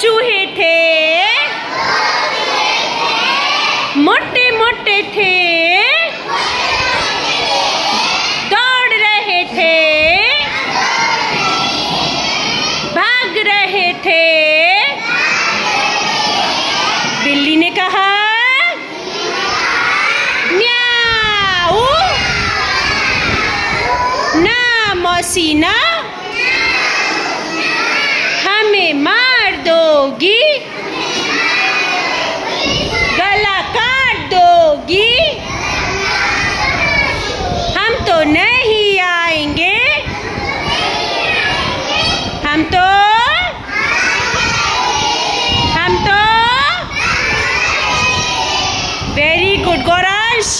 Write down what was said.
चूहे थे। मोटे मोटे थे। दौड़ रहे थे। भाग रहे थे। बिल्ली ने कहा ना मौसी ना हमें मार। दोगी? गला काट दोगी? हम तो नहीं आएँगे। हम तो हम तो वेरी गुड गौराश